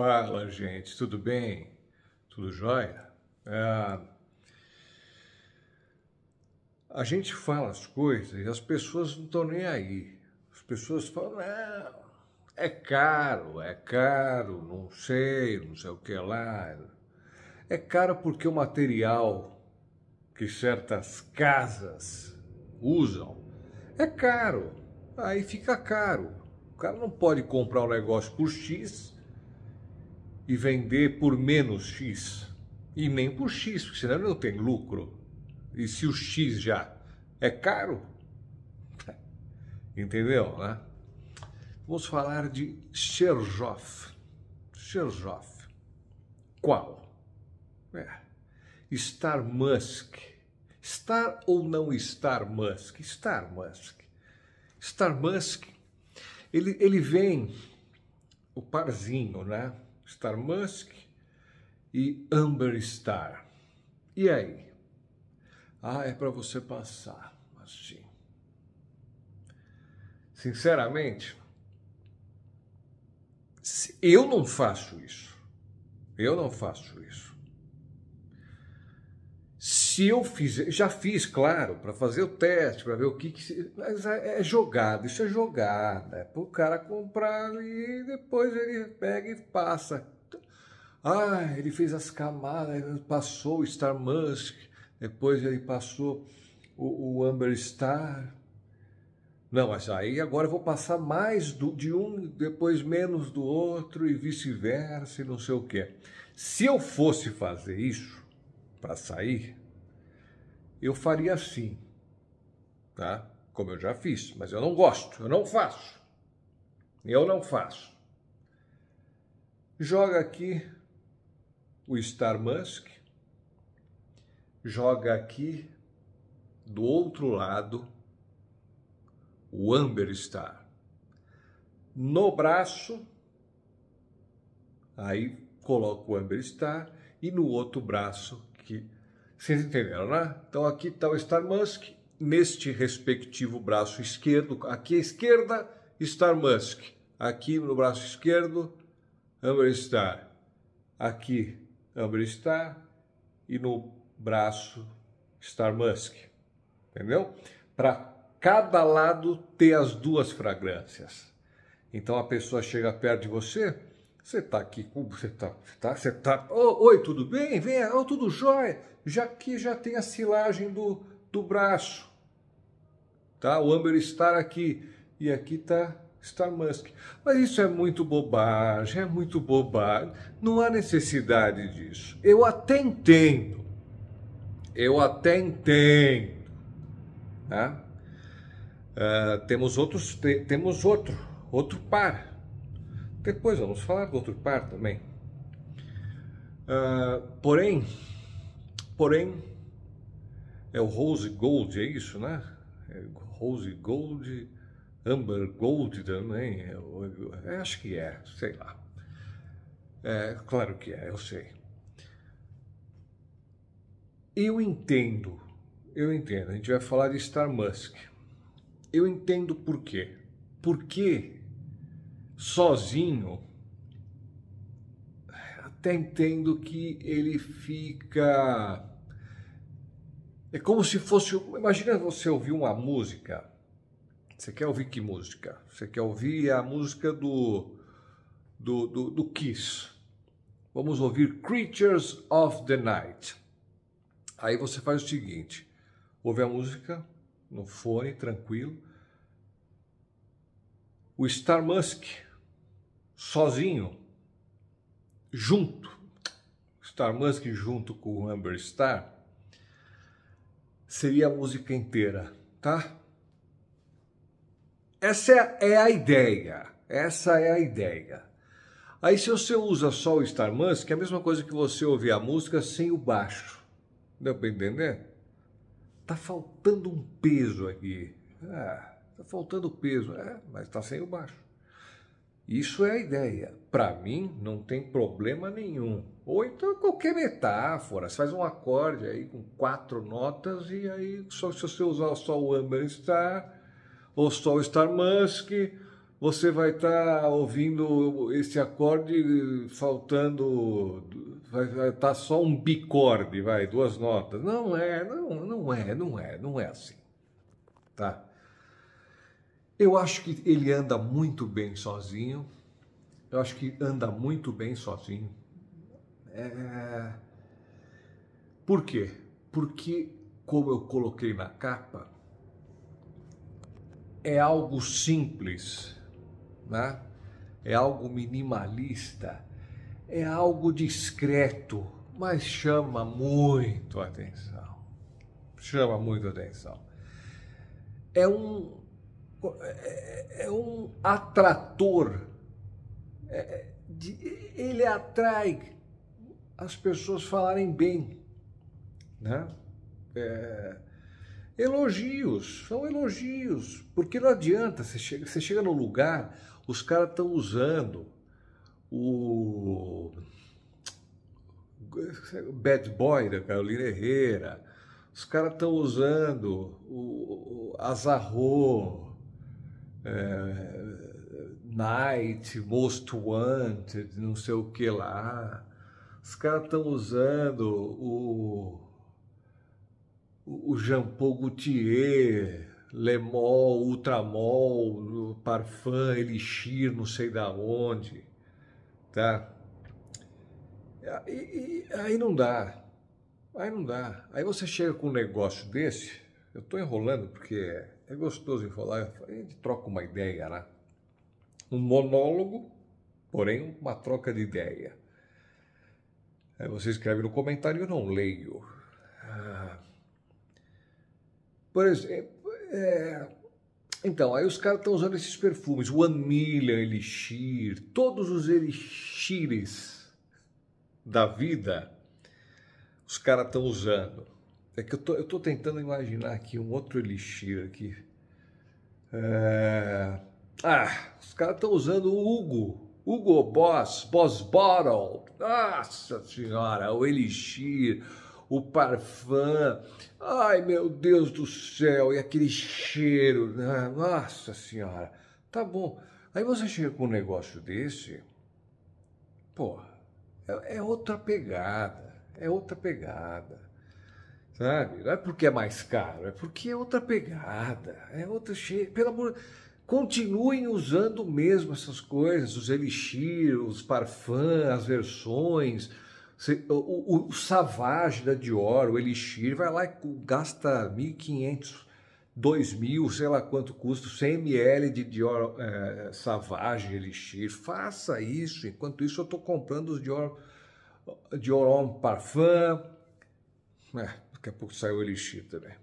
Fala, gente, tudo bem? Tudo jóia? É... A gente fala as coisas e as pessoas não estão nem aí. As pessoas falam, não, é caro, é caro, não sei, não sei o que lá. É caro porque o material que certas casas usam é caro. Aí fica caro. O cara não pode comprar um negócio por X e vender por menos X. E nem por X, porque senão não tem lucro. E se o X já é caro, entendeu, né? Vamos falar de Cherjoff. Cherjoff. Qual? É. Star Musk. Star ou não Star Musk? Star Musk. Star Musk, ele, ele vem, o parzinho, né? Star Musk e Amber Star. E aí? Ah, é para você passar assim. Sinceramente, eu não faço isso. Eu não faço isso. Se eu fizer, já fiz, claro, para fazer o teste, para ver o que, que mas é, é jogada, isso é jogada, é para o cara comprar e depois ele pega e passa. Ah, ele fez as camadas, passou o Star Musk, depois ele passou o, o Amber Star. Não, mas aí agora eu vou passar mais do, de um, depois menos do outro e vice-versa e não sei o quê. Se eu fosse fazer isso para sair, eu faria assim, tá? Como eu já fiz, mas eu não gosto, eu não faço. Eu não faço. Joga aqui o Star Musk, joga aqui do outro lado o Amber Star. No braço, aí coloco o Amber Star e no outro braço que vocês entenderam, né? Então aqui está o Star Musk neste respectivo braço esquerdo, aqui à esquerda Star Musk, aqui no braço esquerdo Amber Star, aqui Amber Star e no braço Star Musk, entendeu? Para cada lado ter as duas fragrâncias. Então a pessoa chega perto de você, você está aqui, você está, tá, você tá, oh, oi, tudo bem? Vem, oh, tudo jóia? Já que já tem a silagem do, do braço, tá? O Amber Star aqui e aqui está Star Musk. Mas isso é muito bobagem, é muito bobagem. Não há necessidade disso. Eu até entendo, eu até entendo, tá? Uh, temos outros, te, temos outro, outro par. Depois vamos falar do outro par também. Uh, porém, porém, é o Rose Gold, é isso, né? É Rose Gold, Amber Gold também, é, é, acho que é, sei lá. É, claro que é, eu sei. Eu entendo, eu entendo, a gente vai falar de Star Musk eu entendo por quê. Porque sozinho, até entendo que ele fica. É como se fosse. Imagina você ouvir uma música. Você quer ouvir que música? Você quer ouvir a música do, do, do, do Kiss. Vamos ouvir Creatures of the Night. Aí você faz o seguinte: ouve a música, no fone, tranquilo. O Star Musk, sozinho, junto, Star Musk junto com o Amber Star, seria a música inteira, tá? Essa é, é a ideia, essa é a ideia. Aí se você usa só o Star Musk, é a mesma coisa que você ouvir a música sem o baixo. Deu para entender? Tá faltando um peso aqui. Ah, tá faltando peso. É, mas tá sem o baixo. Isso é a ideia. Para mim, não tem problema nenhum. Ou então qualquer metáfora. Você faz um acorde aí com quatro notas e aí só se você usar só o Amber Star ou só o Star Musk você vai estar tá ouvindo esse acorde faltando, vai estar tá só um bicorde, vai, duas notas. Não é, não, não é, não é, não é assim, tá? Eu acho que ele anda muito bem sozinho. Eu acho que anda muito bem sozinho. É... Por quê? Porque, como eu coloquei na capa, é algo simples né? é algo minimalista, é algo discreto, mas chama muito atenção. Chama muito atenção. É um, é, é um atrator. É, de, ele atrai as pessoas falarem bem, né? É, elogios, são elogios, porque não adianta, você chega, você chega no lugar, os caras estão usando o Bad Boy da Carolina Herrera, os caras estão usando o, o Azarro, é, Night, Most Wanted, não sei o que lá. Os caras estão usando o, o Jean Paul Gaultier, Lemol, Ultramol, Parfum, Elixir, não sei da onde, tá? E, e, aí não dá, aí não dá. Aí você chega com um negócio desse, eu estou enrolando porque é gostoso enrolar, a gente troca uma ideia, né? Um monólogo, porém uma troca de ideia. Aí você escreve no comentário, eu não leio. Ah. Por exemplo, é... Então, aí os caras estão usando esses perfumes, One Million Elixir, todos os elixires da vida, os caras estão usando. É que eu tô, eu tô tentando imaginar aqui um outro elixir aqui. É... Ah, os caras estão usando o Hugo, Hugo Boss, Boss Bottle. Nossa senhora, o elixir o parfum. Ai, meu Deus do céu, e aquele cheiro, né? nossa senhora. Tá bom. Aí você chega com um negócio desse, pô, é, é outra pegada, é outra pegada. Sabe? Não é porque é mais caro, é porque é outra pegada, é outra cheiro. Pelo amor continuem usando mesmo essas coisas, os elixir, os parfums, as versões, o, o, o Savage da Dior, o Elixir, vai lá e gasta 1.500, 2.000, sei lá quanto custa, 100 ml de Dior é, Savage Elixir. Faça isso. Enquanto isso, eu estou comprando os Dior, Dior Homme Parfum. É, daqui a pouco saiu o Elixir também.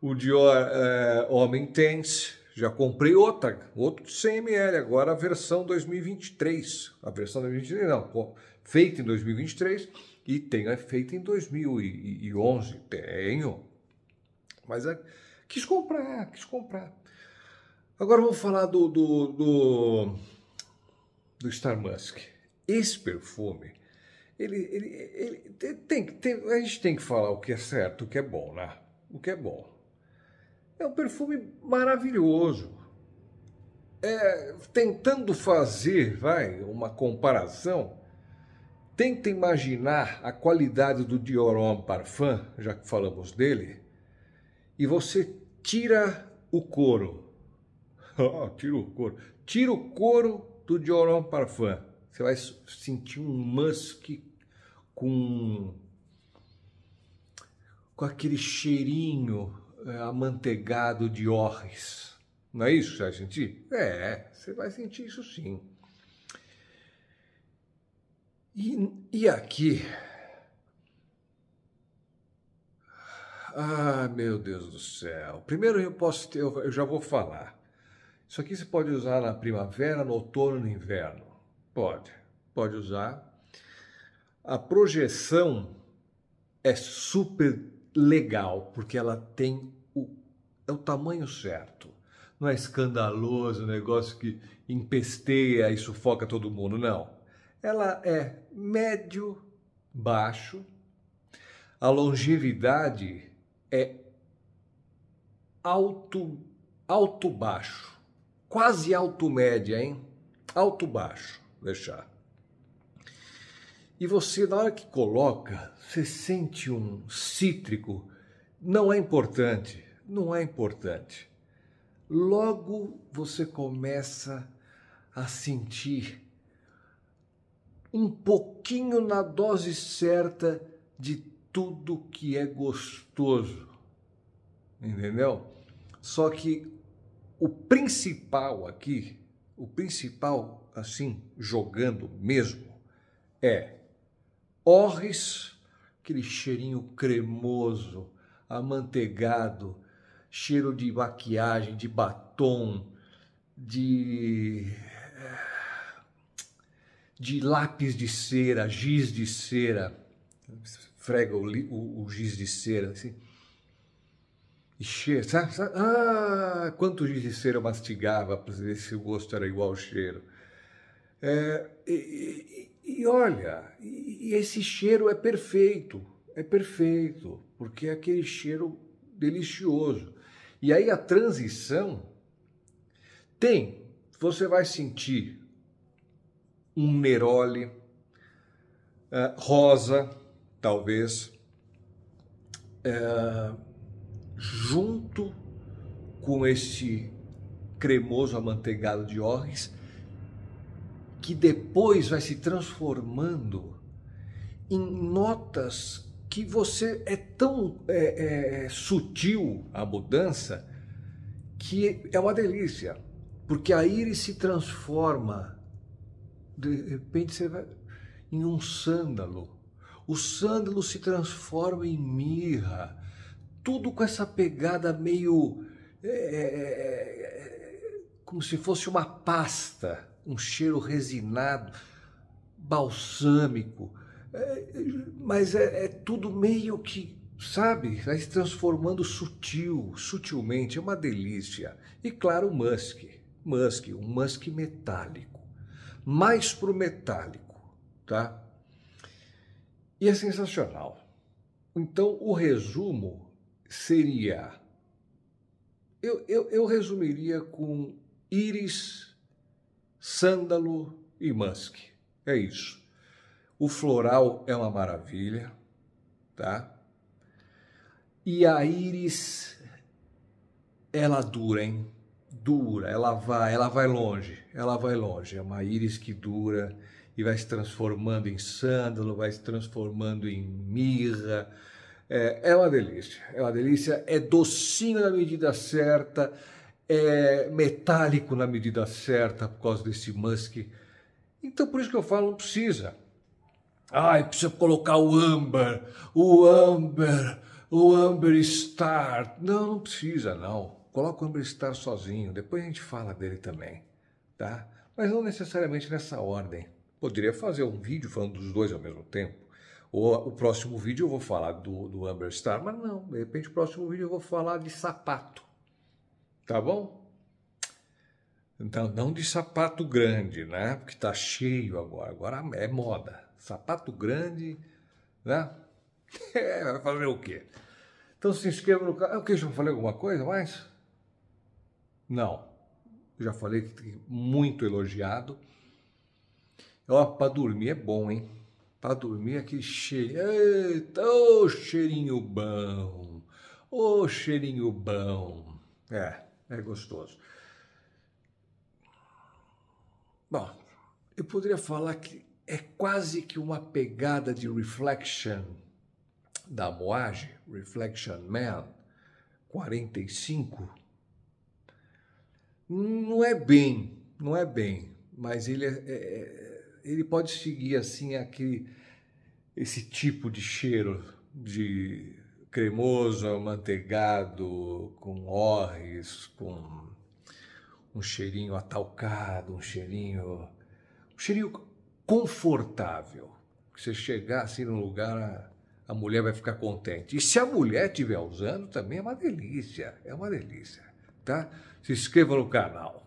O Dior é, Homme Intense. Já comprei outra, outro 100 ml, agora a versão 2023. A versão 2023, não, feita em 2023 e tenho é feita em 2011. Tenho. Mas é, quis comprar, quis comprar. Agora vamos falar do, do, do, do Star Musk. Esse perfume, ele, ele, ele tem, tem, a gente tem que falar o que é certo, o que é bom, né? O que é bom. É um perfume maravilhoso. É, tentando fazer, vai, uma comparação, Tenta imaginar a qualidade do Dior Homme Parfum, já que falamos dele, e você tira o couro. Oh, tira o couro. Tira o couro do Dior Homme Parfum. Você vai sentir um musk com com aquele cheirinho é, amanteigado de orres. Não é isso que você vai sentir? É, você vai sentir isso sim. E, e aqui. Ah, meu Deus do céu. Primeiro eu posso ter, eu já vou falar. Isso aqui você pode usar na primavera, no outono, no inverno. Pode, pode usar. A projeção é super legal porque ela tem o, é o tamanho certo. Não é escandaloso, um negócio que empesteia e sufoca todo mundo, não ela é médio baixo, a longevidade é alto alto baixo, quase alto-média, hein? Alto-baixo, deixar. E você, na hora que coloca, você sente um cítrico. Não é importante, não é importante. Logo você começa a sentir um pouquinho na dose certa de tudo que é gostoso. Entendeu? Só que o principal aqui, o principal, assim, jogando mesmo, é orris, aquele cheirinho cremoso, amanteigado, cheiro de maquiagem, de batom, de de lápis de cera, giz de cera, frega o, o, o giz de cera assim e cheiro, sabe, sabe? Ah, quanto giz de cera eu mastigava para ver se o gosto era igual ao cheiro. É, e, e, e, olha, e, esse cheiro é perfeito, é perfeito, porque é aquele cheiro delicioso. E aí a transição tem, você vai sentir um Neroli, uh, rosa, talvez, uh, junto com esse cremoso amanteigado de Orris, que depois vai se transformando em notas que você é tão é, é, sutil a mudança que é uma delícia, porque a íris se transforma, de repente você vai em um sândalo, o sândalo se transforma em mirra, tudo com essa pegada meio é, é, é, como se fosse uma pasta, um cheiro resinado, balsâmico, é, mas é, é, tudo meio que, sabe, vai se transformando sutil, sutilmente, é uma delícia. E claro, o musk, musk, um musk metálico, mais pro metálico, tá? E é sensacional. Então, o resumo seria. Eu, eu, eu resumiria com íris, sândalo e musk. É isso. O floral é uma maravilha, tá? E a íris, ela dura, hein? Dura, ela vai, ela vai longe, ela vai longe. É uma íris que dura e vai se transformando em sândalo, vai se transformando em mirra, é, é uma delícia, é uma delícia, é docinho na medida certa, é metálico na medida certa por causa desse musk. Então por isso que eu falo, não precisa. Ai, precisa colocar o amber, o amber, o amber star. Não, não precisa não. Coloca o amber star sozinho, depois a gente fala dele também, tá? Mas não necessariamente nessa ordem. Poderia fazer um vídeo falando dos dois ao mesmo tempo. O, o próximo vídeo eu vou falar do, do Amber Star, mas não, de repente o próximo vídeo eu vou falar de sapato. Tá bom? Então, não de sapato grande, né? Porque tá cheio agora. Agora é moda. Sapato grande, né? É, vai fazer o quê? Então se inscreva no canal. O que? Já falei alguma coisa mais? Não. Já falei que muito elogiado. Ó, para dormir é bom, hein? para dormir aquele cheirinho. Eita, ô cheirinho bom! Ô cheirinho bom! É, é gostoso. Bom, eu poderia falar que é quase que uma pegada de Reflection da Moage, Reflection Man 45. Não é bem, não é bem, mas ele é, é ele pode seguir assim aquele, esse tipo de cheiro de cremoso, amanteigado, com orres, com um cheirinho atalcado, um cheirinho, um cheirinho confortável. Você chegar assim no lugar, a mulher vai ficar contente. E se a mulher estiver usando, também é uma delícia, é uma delícia, tá? Se inscreva no canal.